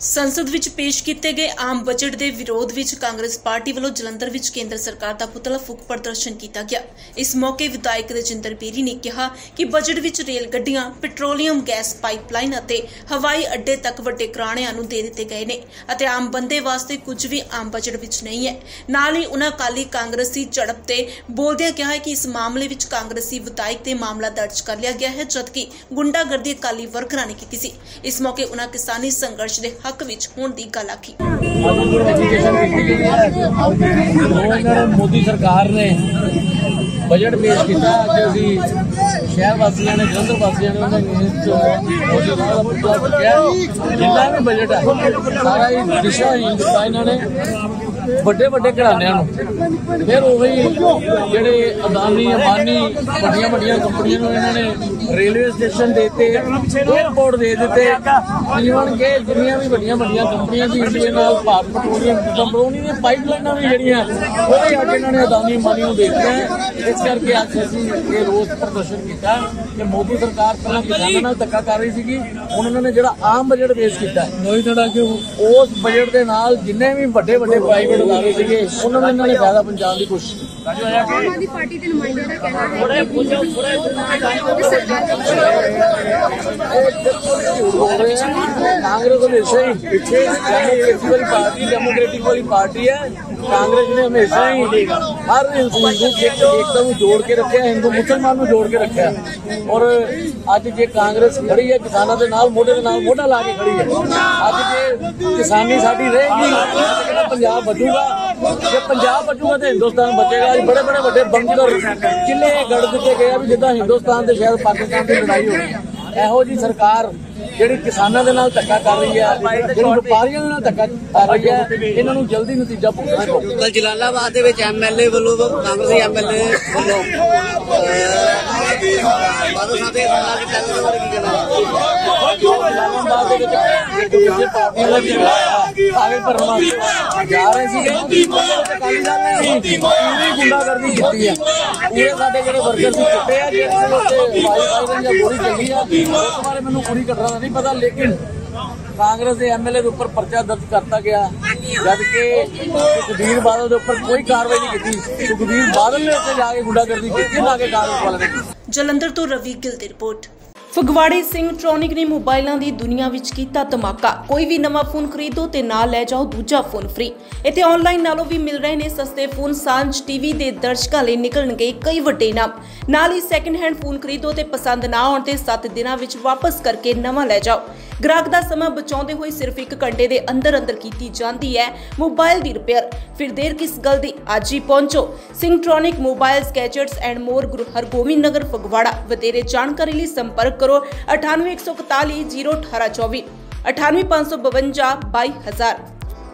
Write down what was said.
ਸੰਸਦ ਵਿੱਚ ਪੇਸ਼ ਕੀਤੇ ਗਏ ਆਮ ਬਜਟ ਦੇ ਵਿਰੋਧ ਵਿੱਚ ਕਾਂਗਰਸ ਪਾਰਟੀ ਵੱਲੋਂ ਜਲੰਧਰ ਵਿੱਚ ਕੇਂਦਰ ਸਰਕਾਰ ਦਾ ਪੁਤਲਾ ਫੂਕ ਪ੍ਰਦਰਸ਼ਨ ਕੀਤਾ ਗਿਆ। ਇਸ ਮੌਕੇ ਵਿਧਾਇਕ ਰਜਿੰਦਰ ਬੇਰੀ ਨੇ ਕਿਹਾ ਕਿ ਬਜਟ ਵਿੱਚ ਰੇਲ ਗੱਡੀਆਂ, ਪੈਟਰੋਲੀਅਮ, ਗੈਸ ਪਾਈਪਲਾਈਨ ਅਤੇ ਹਵਾਈ ਅੱਡੇ ਤੱਕ ਵੱਡੇ ਘਰਾਣਿਆਂ ਨੂੰ ਦੇ ਦਿੱਤੇ ਗਏ ਨੇ ਅਤੇ ਆਮ ਬੰਦੇ ਵਾਸਤੇ ਕੁਝ ਵੀ ਆਮ ਬਜਟ ਵਿੱਚ ਨਹੀਂ ਹੈ। ਨਾਲ ਹੀ ਉਹਨਾਂ ਅਕਾਲੀ ਕਾਂਗਰਸੀ ਝੜਪ ਤੇ ਬੋਲਦਿਆਂ ਕਿਹਾ ਕਿ ਇਸ ਮਾਮਲੇ ਵਿੱਚ ਕਾਂਗਰਸੀ ਵਿਧਾਇਕ ਤੇ ਮਾਮਲਾ ਦਰਜ ਕਰ ਲਿਆ ਗਿਆ ਹੈ, ਜਦਕਿ ਗੁੰਡਾਗਰਦੀ ਅਕਾਲੀ ਵਰਕਰਾਂ ਨੇ ਕੀਤੀ ਸੀ। ਇਸ ਮੌਕੇ ਉਹਨਾਂ ਕਿਸਾਨੀ ਸੰਘਰਸ਼ ਦੇ ਹੱਕ ਵਿੱਚ ਹੋਣ ਦੀ ਗੱਲ ਆਖੀ। ਮੋਦੀ ਸਰਕਾਰ ਨੇ ਬਜਟ ਪੇਸ਼ ਕੀਤਾ ਅੱਜ ਅਸੀਂ ਸ਼ਹਿਰ ਵਾਸੀਆਂ ਨੇ ਜਲੰਧਰ ਵਾਸੀਆਂ ਨੇ ਉਹਨਾਂ ਨੇ ਮੋਦੀ ਸਰਕਾਰ ਦਾ ਪੁਤਲਾ ਫੂਕਿਆ ਜਿੰਨਾ ਵੀ ਬਜਟ ਹੈ ਸਾਰਾ ਹੀ ਦਿਸ਼ਾ ਹੀ ਇਹਨਾਂ ਨੇ। ਵੱਡੇ ਵੱਡੇ ਘਰਾਣਿਆਂ ਨੂੰ। ਫਿਰ ਉਹੀ ਜਿਹੜੇ ਅਦਾਨੀ, ਅੰਬਾਨੀ, ਵੱਡੀਆਂ ਵੱਡੀਆਂ ਕੰਪਨੀਆਂ ਨੂੰ ਇਹਨਾਂ ਨੇ ਰੇਲਵੇ ਸਟੇਸ਼ਨ ਦਿੱਤੇ 에어ਪੋਰਟ ਦੇ ਦਿੱਤੇ। ਜੀਵਨ ਕੇ ਜਿੰਨੀਆਂ ਵੀ ਵੱਡੀਆਂ ਵੱਡੀਆਂ ਕੰਪਨੀਆਂ ਸੀ ਇੰਡੀਆ ਨਾਲ ਭਾਰਤ ਪੈਟਰੋਲੀਅਮ ਕੰਪਨੀ ਦੀਆਂ ਪਾਈਪਲਾਈਨਾਂ ਵੀ ਜਿਹੜੀਆਂ ਉਹ ਵੀ ਇਹਨਾਂ ਨੇ ਅਦਾਨੀ, ਅੰਬਾਨੀ ਨੂੰ ਦੇ ਇਸ ਕਰਕੇ ਅੱਜ ਅਸੀਂ ਇਹ ਰੋਸ ਪ੍ਰਦਰਸ਼ਨ ਕੀਤਾ। ਕਿ ਮੋਦੀ ਸਰਕਾਰ ਪਹਿਲਾਂ ਕਿਸਾਨਾਂ ਨਾਲ ਧੱਕਾ ਕਰ ਰਹੀ ਸੀਗੀ ਹੁਣ ਉਹਨਾਂ ਨੇ ਜਿਹੜਾ ਆਮ ਬਜਟ ਪੇਸ਼ ਕੀਤਾ ਹੈ ਨੋਈ ਥੋੜਾ ਕਿ ਉਸ ਬਜਟ ਦੇ ਨਾਲ ਜਿੰਨੇ ਵੀ ਵੱਡੇ ਵੱਡੇ ਪ੍ਰਾਈਵੇਟ ਅਦਾਰੇ ਸੀਗੇ ਉਹਨਾਂ ਨੂੰ ਇਹਨਾਂ ਨੇ ਫਾਇਦਾ ਪਹੁੰਚਾਉਣ ਦੀ ਕੋਸ਼ਿਸ਼ ਕੀਤੀ ਆਮ ਆਦਮੀ ਪਾਰਟੀ ਦੇ ਨੁਮਾਇੰਦੇ ਦਾ ਕਹਿਣਾ ਹੈ ਕਿ ਕਾਂਗਰਸ ਹਮੇਸ਼ਾ ਹੀ ਪਿੱਛੇ ਡੈਮੋਕ੍ਰੇਟਿਕ ਵਾਲੀ ਪਾਰਟੀ ਹੈ ਕਾਂਗਰਸ ਨੇ ਹਮੇਸ਼ਾ ਹੀ ਹਰ ਹਿੰਦੂ ਏਕਤਾ ਨੂੰ ਜੋੜ ਕੇ ਰੱਖਿਆ, ਹਿੰਦੂ ਮੁਸਲਮਾਨ ਨੂੰ ਜੋੜ ਕੇ ਰੱਖਿਆ। ਔਰ ਅੱਜ ਜੇ ਕਾਂਗਰਸ ਖੜੀ ਹੈ, ਕਿਸਾਨਾਂ ਦੇ ਨਾਲ, ਮੋਢੇ ਦੇ ਨਾਲ ਮੋਢਾ ਲਾ ਕੇ ਖੜੀ ਹੈ, ਅੱਜ ਜੇ ਕਿਸਾਨੀ ਸਾਡੀ ਰਹੇਗੀ ਤਾਂ ਪੰਜਾਬ ਬਚੂਗਾ ਜੇ ਪੰਜਾਬ ਬਚੂਗਾ ਤੇ ਹਿੰਦੁਸਤਾਨ ਬਚੇਗਾ। ਅੱਜ ਬੜੇ ਬੜੇ ਵੱਡੇ ਬੰਕਰ, ਕਿਲੇ ਗੜ ਦਿੱਤੇ ਗਏ ਆ ਵੀ ਜਿੱਦਾਂ ਹਿੰਦੁਸਤਾਨ ਦੇ ਸ਼ਾਇਦ ਪਾਕਿਸਤਾਨ ਦੀ ਲੜਾਈ ਹੋ ਗਈ ਇਹੋ ਜੀ ਸਰਕਾਰ ਜਿਹੜੀ ਕਿਸਾਨਾਂ ਦੇ ਨਾਲ ਧੱਕਾ ਕਰ ਰਹੀ ਹੈ ਜਿਹੜੀ ਵਪਾਰੀਆਂ ਦੇ ਨਾਲ ਧੱਕਾ ਕਰ ਰਹੀ ਹੈ ਇਹਨਾਂ ਨੂੰ ਜਲਦੀ ਨਤੀਜਾ ਭੁਗਤਣਾ ਪਊਗਾ ਕੱਲ ਜਲਾਲਾਬਾਦ ਦੇ ਵਿੱਚ ਐਮਐਲਏ ਵੱਲੋਂ ਕਾਂਗਰਸੀ ਐਮਐਲਏ ਵੱਲੋਂ ਬਾਦਲ ਸਾਹਿਬ ਦੇ ਹਮਲਾ ਕੀਤਾ ਉਹਦੇ ਬਾਰੇ ਕੀ ਕਹਿਣਾ ਹੈ ਇਸਲਾਮਾਬਾਦ ਦੇ ਵਿੱਚ ਦੂਜੇ ਪਾਰਟੀਆਂ ਦੇ ਵੀ ਕਾਗਜ਼ ਭਰਨ ਵਾਸਤੇ ਜਾ ਰਹੇ ਸੀਗੇ। ਅਕਾਲੀ ਦਲ ਨੇ ਵੀ ਪੂਰੀ ਗੁੰਡਾਗਰਦੀ ਕੀਤੀ ਹੈ ਪੂਰੇ ਸਾਡੇ ਜਿਹੜੇ ਵਰਕਰ ਸੀ ਚੁੱਟੇ ਆ ਜਿਹੜੇ ਉੱਤੇ ਵਾਈਫਾਈ ਜਾਂ ਗੋਲੀ ਚੱਲੀ ਆ। ਉਸ ਬਾਰੇ ਮੈਨੂੰ ਪੂਰੀ ਘਟਨਾ ਦਾ ਨਹੀਂ ਪਤਾ ਲੇਕਿਨ ਕਾਂਗਰਸ ਦੇ ਐਮਐਲਏ ਦੇ ਉੱਪਰ ਪਰਚਾ ਦਰਜ ਕਰਤਾ ਗਿਆ। ਜਦ ਕਿ ਸੁਖਬੀਰ ਬਾਦਲ ਦੇ ਉੱਪਰ ਕੋਈ ਕਾਰਵਾਈ ਨਹੀਂ ਕੀਤੀ। ਸੁਖਬੀਰ ਬਾਦਲ ਨੇ ਉੱਥੇ ਜਾ ਕੇ ਗੁੰਡਾਗਰਦੀ ਕੀਤੀ ਨਾ ਕਿ ਕਾਂਗਰਸ ਵਾਲਿਆਂ ਨੇ ਜਲੰਧਰ ਤੋਂ ਰਵੀ ਗਿੱਲ ਦੀ ਰਿਪੋਰਟ। ਫਗਵਾੜੇ ਸਿੰਗਟ੍ਰੋਨਿਕ ਨੇ ਮੋਬਾਈਲਾਂ ਦੀ ਦੁਨੀਆ ਵਿੱਚ ਕੀਤਾ ਧਮਾਕਾ। ਕੋਈ ਵੀ ਨਵਾਂ ਫੋਨ ਖਰੀਦੋ ਤੇ ਨਾਲ ਲੈ ਜਾਓ ਦੂਜਾ ਫੋਨ ਫ੍ਰੀ ਇੱਥੇ ਆਨਲਾਈਨ ਨਾਲੋਂ ਵੀ ਮਿਲ ਰਹੇ ਨੇ ਸਸਤੇ ਫੋਨ ਸਾਂਝ ਟੀਵੀ ਦੇ ਦਰਸ਼ਕਾਂ ਲਈ ਨਿਕਲਣਗੇ ਕਈ ਵੱਡੇ ਇਨਾਮ। ਨਾਲ ਹੀ ਸੈਕੰਡ ਹੈਂਡ ਫੋਨ ਖਰੀਦੋ ਤੇ ਪਸੰਦ ਨਾ ਆਉਣ ਤੇ 7 ਦਿਨਾਂ ਵਿੱਚ ਵਾਪਸ ਕਰਕੇ ਨਵਾਂ ਲੈ ਜਾਓ। ਗ੍ਰਾਹਕ ਦਾ ਸਮਾਂ ਬਚਾਉਂਦੇ ਹੋਏ ਸਿਰਫ 1 ਘੰਟੇ ਦੇ ਅੰਦਰ ਅੰਦਰ ਕੀਤੀ ਜਾਂਦੀ ਹੈ ਮੋਬਾਈਲ ਦੀ ਰਿਪੇਅਰ। ਫਿਰ ਦੇਰ ਕਿਸ ਗੱਲ ਦੀ ਅੱਜ ਹੀ ਪਹੁੰਚੋ। Singtronic mobile Skechers and more Guru Hargobind Nagar, Phagwara. ਵਧੇਰੇ ਜਾਣਕਾਰੀ ਲਈ ਸੰਪਰਕ ਕਰੋ 9814 01824 98552 22000